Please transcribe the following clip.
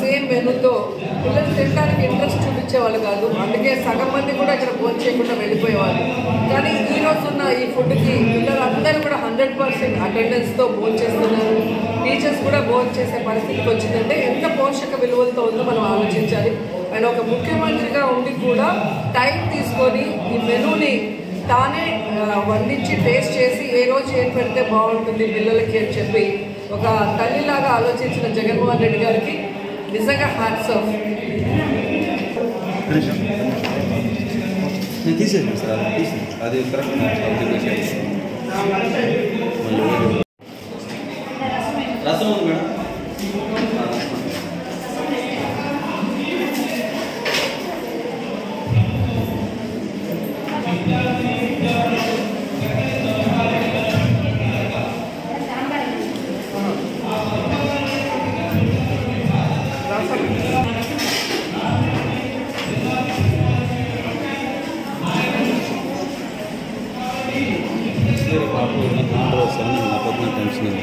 Same మెనుతో పిల్లలు తినడానికి interest చూపించేవాళ్ళు కాదు. అందుకే సగం మంది కూడా ఇక్కడ భోజనం చేయకుండా వెళ్ళిపోయేవాళ్ళు. కానీ ఈ రోజు ఉన్న ఈ ఫుడ్కి పిల్లలందరూ కూడా హండ్రెడ్ పర్సెంట్ అటెండెన్స్తో భోజనం చేస్తున్నారు. టీచర్స్ కూడా భోజనం చేసే పరిస్థితికి వచ్చిందంటే ఎంత పోషక విలువలతో ఉందో మనం ఆలోచించాలి. ఆయన ఒక ముఖ్యమంత్రిగా ఉండి కూడా టైం తీసుకొని ఈ మెనూని తానే వర్ణించి వండించి టేస్ట్ చేసి ఏ రోజు ఏం పెడితే బాగుంటుంది పిల్లలకి అని చెప్పి ఒక తల్లిలాగా ఆలోచించిన జగన్మోహన్ రెడ్డి గారికి నిజంగా హ్యాట్స్ ఆఫ్. అది రసం ఉంది మేడం. సార్ పాప నాకు సంబంధం నాకు టెన్షన్